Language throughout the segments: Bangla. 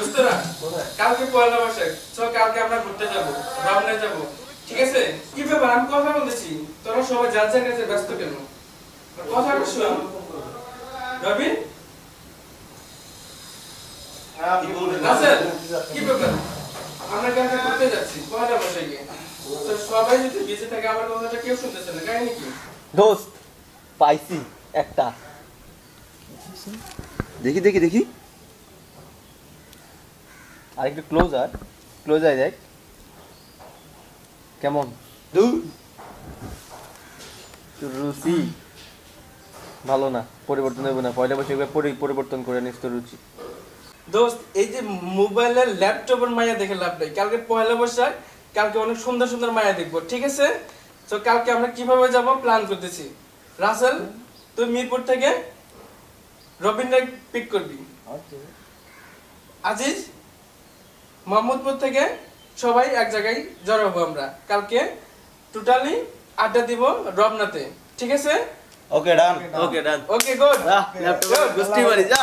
দোস্তরা কালকে পয়লা বৈশাখ চল কালকে আমরা ঘুরতে যাব রমনা যাব ঠিক আছে? কি ব্যাপার? আমি কথা বলতেছি তোরা সবাই যার যার কাছে ব্যস্ত কেন? কথা শোন। রবিন? কি ব্যাপার? আমরা কালকে ঘুরতে যাচ্ছি পয়লা বৈশাখে। তো সবাই যদি বিজি থাকে আমার কথাটা কেউ শুনতেছে না কাহিনী কি? দোস্ত পাইছি একটা। দেখি দেখি দেখি। আরেকটু ক্লোজ আর ক্লোজ আয় দেখ। কেমন? রুচি? ভালো না পরিবর্তন হবে না। পয়লা পরি পরিবর্তন করে নিস তোর রুচি। দোস্ত এই যে মোবাইলের ল্যাপটপের মায়া দেখে লাভ নাই। কালকে পয়লা বৈশাখ কালকে অনেক সুন্দর সুন্দর মায়া দেখব ঠিক আছে? তো কালকে আমরা কীভাবে যাব প্ল্যান করতেছি। রাসেল তুই মিরপুর থেকে রবীন্দ্র পিক করবি। আজিজ মোহাম্মদপুর থেকে সবাই এক জায়গায় জড়ো হব আমরা। কালকে টোটালি আড্ডা দিব রবনাতে ঠিক আছে? ওকে ডান ওকে ডান ওকে গুড ল্যাপটপে গোষ্ঠী বাড়ি, যা।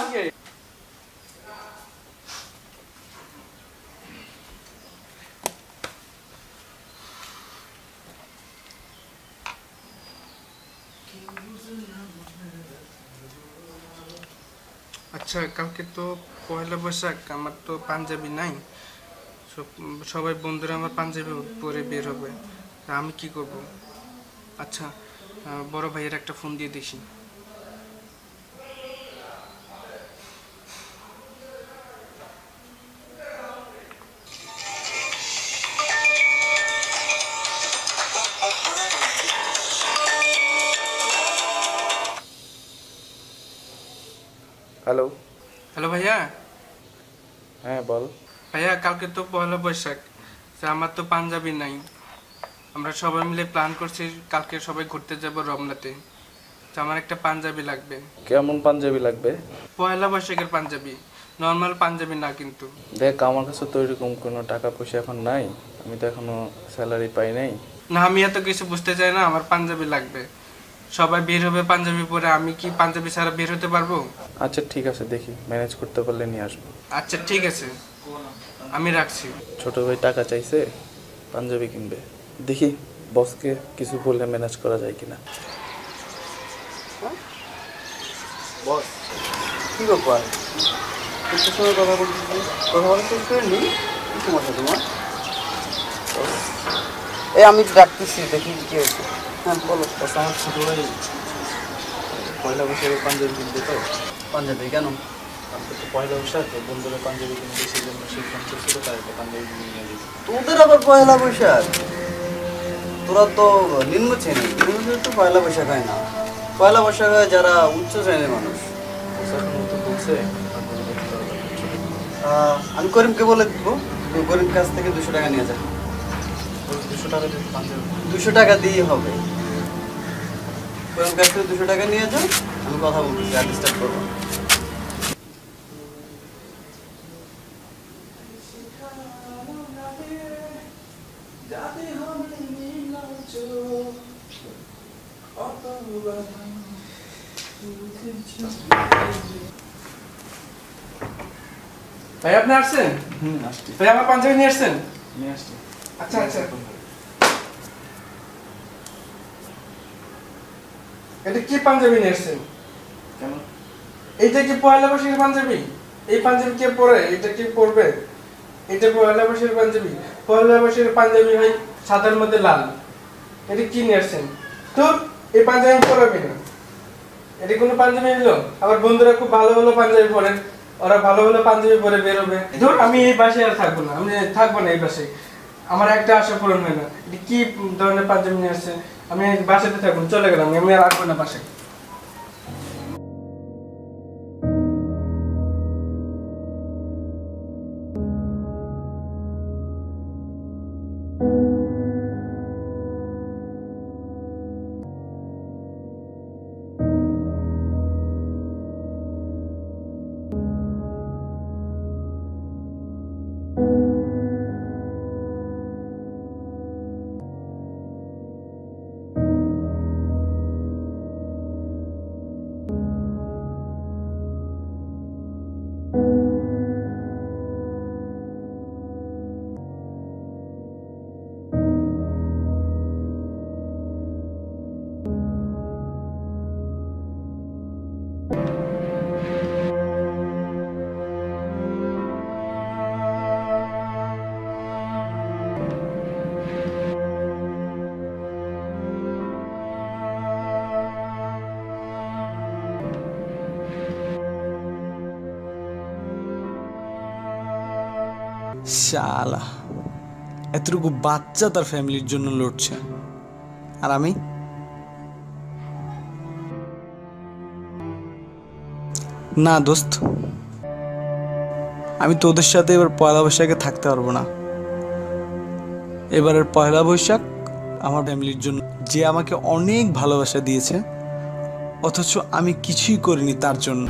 আচ্ছা কালকে তো পয়লা বৈশাখ আমার তো পাঞ্জাবি নাই। সবাই বন্ধুরা আমার পাঞ্জাবি পরে বের হবে। তা আমি কি করব? আচ্ছা বড় ভাইয়ের একটা ফোন দিয়ে দেখি। হ্যালো হ্যালো ভাইয়া? হ্যাঁ বল। ভাইয়া কালকে তো পয়লা বৈশাখ আমার তো পাঞ্জাবি নাই। আমরা সবাই মিলে প্ল্যান করছি কালকে সবাই ঘুরতে যাব রমনাতে। তো আমার একটা পাঞ্জাবি লাগবে। কেমন পাঞ্জাবি লাগবে? পয়লা বৈশাখের পাঞ্জাবি। নর্মাল পাঞ্জাবি না কিন্তু। দেখ আমার কাছে তো এরকম কোনো টাকা পয়সা এখন নাই। আমি তো এখনও স্যালারি পাই নাই। না আমি এত কিছু বুঝতে চাই না আমার পাঞ্জাবি লাগবে। সবাই বের হবে পাঞ্জাবি পরে আমি কি পাঞ্জাবি ছাড়া বের হতে পারব? আচ্ছা ঠিক আছে দেখি। ম্যানেজ করতে পারলে নিয়ে আসব। আচ্ছা ঠিক আছে। আমি রাখছি। ছোট ভাই টাকা চাইছে পাঞ্জাবি কিনবে। দেখি বসকে কিছু বললে ম্যানেজ করা যায় কিনা। বস কি ব্যাপার? তোর সঙ্গে কথা বলছিস কথা বলা শেষ করিনি কি সমস্যা তোমার? এই আমি ডাকতেছি দেখি কি হয়েছে। হ্যাঁ বলো। আমার ছোট ভাই পয়লা বৈশাখে পাঞ্জাবি কিনবে তো? পাঞ্জাবি কেন? পয়লা বৈশাখ বন্ধুরা পাঞ্জাবি নিয়ে তোদের আবার পয়লা বৈশাখ? তোরা তো নিম্ন শ্রেণি, নিম্ন তো পয়লা বৈশাখ হয় না। পয়লা বৈশাখ হয় যারা উচ্চ শ্রেণির মানুষ। আমি করিমকে বলে দিব করিম কাছ থেকে দুশো টাকা নিয়ে যা। বস দুশো টাকা দিয়ে দুশো টাকা দিয়েই হবে। করিম কাছ থেকে দুশো টাকা নিয়ে যাও আমি কথা বলতেছি, আর ডিস্টার্ব করব না। ভাই আপনি আসছেন? হুম আসছি। ভাই আমার পাঞ্জাবি নিয়ে আসছেন? নিয়ে আসছি। আচ্ছা আচ্ছা। এটা কি পাঞ্জাবি নিয়ে আসছেন? কেন? এইটা কি পয়লা বৈশাখের পাঞ্জাবি? এই পাঞ্জাবি কে পরে? এটা কি পরবে? এটা পয়লা বৈশাখের পাঞ্জাবি। পয়লা বৈশাখের পাঞ্জাবি হয় সাদার মধ্যে লাল। এটা কি নিয়ে আসছেন? তো এই পাঞ্জাবি পরবে না এটি কোনো পাঞ্জাবি হলো আবার বন্ধুরা খুব ভালো ভালো পাঞ্জাবি পরে ওরা ভালো ভালো পাঞ্জাবি পরে বেরোবে। ধর, আমি এই বাসায় আর থাকব না। আমি থাকব না এই বাসায় আমার একটা আশা পূরণ হয় না। এটি কি ধরনের পাঞ্জাবি নিয়ে আসছে? আমি বাসাতে থাকব চলে গেলাম। আমি আর আসব না বাসায়। শালা, এতটুকু বাচ্চা তার ফ্যামিলির জন্য লড়ছে। আর আমি? না, দোস্ত। আমি তোদের সাথে এবার পয়লা বৈশাখে থাকতে পারব না। এবারের পয়লা বৈশাখ আমার ফ্যামিলির জন্য। যে আমাকে অনেক ভালোবাসা দিয়েছে, অথচ আমি কিছুই করিনি তার জন্য।